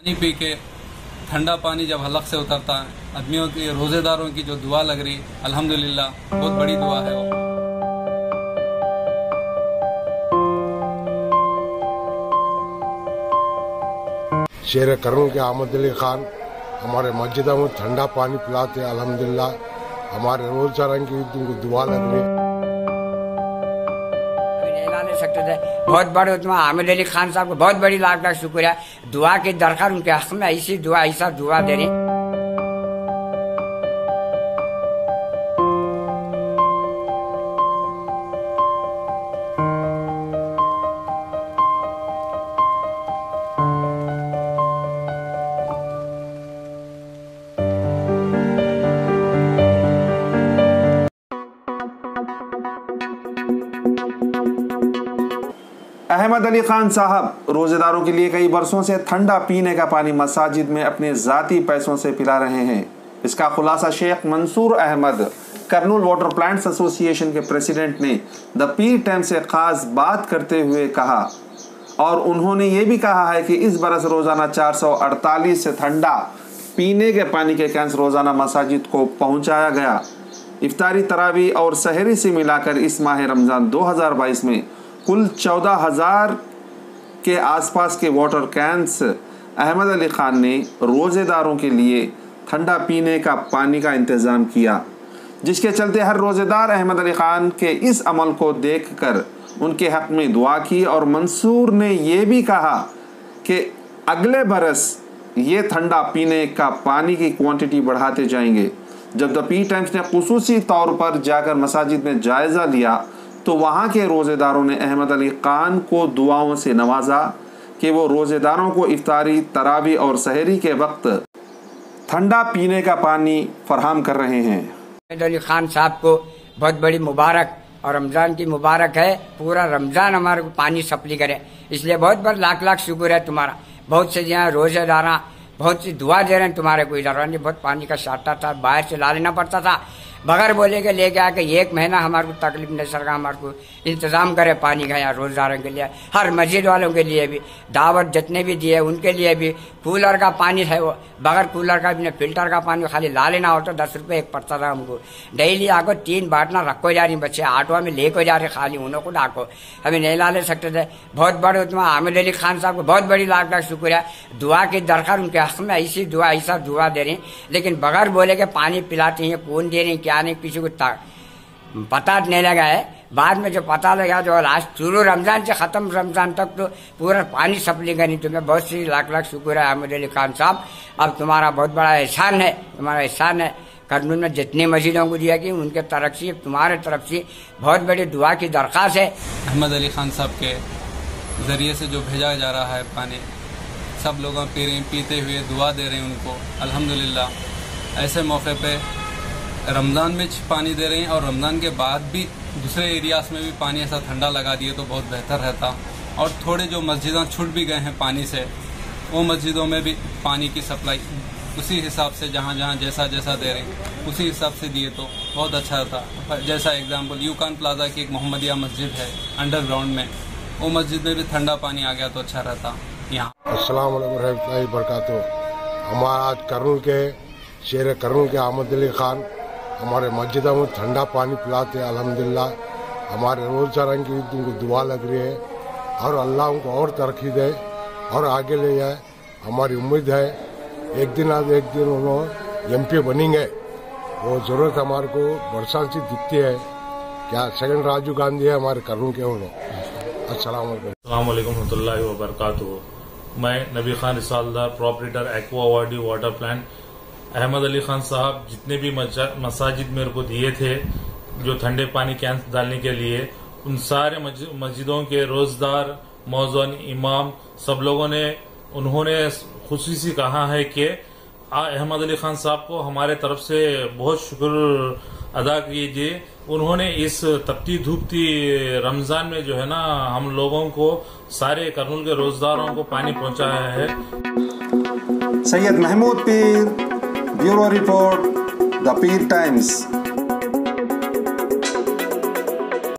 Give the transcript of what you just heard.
पानी पी के ठंडा पानी जब हलक से उतरता है, आदमियों की रोजेदारों की जो दुआ लग रही, अल्हम्दुलिल्लाह, बहुत बड़ी दुआ है वो। शेर करनूल के अहमद अली खान, हमारे मस्जिदों में ठंडा पानी पिलाते अल्हम्दुलिल्लाह। हमारे रोज़गार की दुआ लग रही बहुत बड़े हामिद अली खान साहब को बहुत बड़ी लाख लाख शुक्रिया। दुआ की दरकार उनके हक में ऐसी दुआ, ऐसा दुआ दे रही अहमद अली खान साहब, रोजेदारों के लिए कई बरसों से ठंडा पीने का पानी मसाजिद में अपने जाती पैसों से पिला रहे हैं। इसका खुलासा Sheikh Mansoor Ahmed, Kurnool water plants association के प्रेसिडेंट ने द पीर टाइम से खास बात करते हुए कहा। और उन्होंने ये भी कहा है कि इस बरस रोज़ाना 448 से ठंडा पीने के पानी के कैंस रोज़ाना मसाजिद को पहुँचाया गया। इफ्तारी तरावी और सहरी से मिलाकर इस माह रमज़ान 2022 में कुल चौदह हज़ार के आसपास के वाटर कैंस अहमद अली खान ने रोज़ेदारों के लिए ठंडा पीने का पानी का इंतज़ाम किया, जिसके चलते हर रोज़ेदार अहमद अली खान के इस अमल को देखकर उनके हक में दुआ की और मंसूर ने यह भी कहा कि अगले बरस ये ठंडा पीने का पानी की क्वांटिटी बढ़ाते जाएँगे। जब द पी टाइम्स ने खसूसी तौर पर जाकर मसाजिद में जायज़ा लिया तो वहाँ के रोज़ेदारों ने अहमद अली खान को दुआओं से नवाजा कि वो रोज़ेदारों को इफ्तारी, तरावी और सहरी के वक्त ठंडा पीने का पानी फराहम कर रहे हैं। अहमद अली खान साहब को बहुत बड़ी मुबारक और रमज़ान की मुबारक है। पूरा रमज़ान हमारे को पानी सप्ली करे। इसलिए बहुत बहुत लाख लाख शुक्र है तुम्हारा। बहुत से यहाँ रोजेदारा बहुत सी दुआ दे रहे हैं तुम्हारे को इधर। बहुत पानी का शाटा था, बाहर से ला लेना पड़ता था। बगैर बोले के लेके आके एक महीना हमारे को तकलीफ़ नहीं, सरकार हमारे को इंतज़ाम करे पानी का यहाँ रोजगारों के लिए, हर मस्जिद वालों के लिए भी, दावत जितने भी दिए उनके लिए भी, कूलर का पानी है वो, बगैर कूलर का भी फ़िल्टर का पानी खाली ला लेना हो तो दस रुपये एक पड़ता था हमको। डेली आको तीन बाटना रखो जा रही, बच्चे आटो में लेको जा रहे खाली, उन्हों को डाको। हमें नहीं ला ले सकते थे। बहुत बड़े उसमें हामिद अली खान साहब को बहुत बड़ी लाख लाख शुक्र है दुआ की दरकार उनके हक में ऐसी दुआ, ऐसा दुआ दे रही, लेकिन बगैर बोले के पानी पिलाते हैं कौन दे रही क्या नहीं किसी को पता नहीं लगा है। बाद में जो पता लगा, जो लास्ट शुरू रमज़ान से खत्म रमज़ान तक तो पूरा पानी सप्ली करनी तुम्हें बहुत सी लाख लाख शुक्र है, अहमद अली खान साहब। अब तुम्हारा बहुत बड़ा एहसान है, तुम्हारा एहसान है। करनूल में जितनी मस्जिदों को दिया कि उनके तरफ़ से, तुम्हारे तरफ़ से बहुत बड़ी दुआ की दरख्वास्त है। अहमद अली खान साहब के ज़रिए से जो भेजा जा रहा है पानी, सब लोग पी रहे पीते हुए दुआ दे रहे हैं उनको। अल्हम्दुलिल्लाह, ऐसे मौके पे रमज़ान में पानी दे रहे हैं और रमज़ान के बाद भी दूसरे एरियाज़ में भी पानी ऐसा ठंडा लगा दिए तो बहुत बेहतर रहता। और थोड़े जो मस्जिदें छूट भी गए हैं पानी से, वो मस्जिदों में भी पानी की सप्लाई उसी हिसाब से जहाँ जहाँ जैसा जैसा दे रहे हैं, उसी हिसाब से दिए तो बहुत अच्छा रहता। जैसा एग्ज़ाम्पल यूकान प्लाजा की एक मोहम्मदिया मस्जिद है अंडरग्राउंड में, वो मस्जिद में भी ठंडा पानी आ गया तो अच्छा रहता, यहाँ। अस्सलाम वालेकुम बरकात हमारा आज करनूल के, शेर करनूल के अहमद अली खान हमारे मस्जिदों में ठंडा पानी पिलाते हैं, अलहमदिल्ला। हमारे रोज़गार की उनको दुआ लग रही है। और अल्लाह उनको और तरक्की दे और आगे ले जाए। हमारी उम्मीद है, एक दिन आज एक दिन उन्होंने एम पी बनेंगे। वो ज़रूरत हमारे को बरसात से दिखती है। क्या सेकंड राजीव गांधी है हमारे करनूल के उन्होंने अस्सलाम वालेकुम। वबरकत मैं Nabi Khan Risaldar proprietor aqua water plant Ahmed Ali Khan Sahab जितने भी मसाजिद मेरे को दिए थे, जो ठंडे पानी कैंप डालने के लिए, उन सारे मस्जिदों के रोजदार मौजून इमाम, सब लोगों ने, उन्होंने खुशी से कहा है कि अहमद अली खान साहब को हमारे तरफ़ से बहुत शुक्र अदा कीजिए। उन्होंने इस तपती धूपती रमज़ान में जो है ना, हम लोगों को, सारे करनूल के रोजदारों को पानी पहुँचाया है। सैयद महमूद पीर Bureau Report, The Peer Times.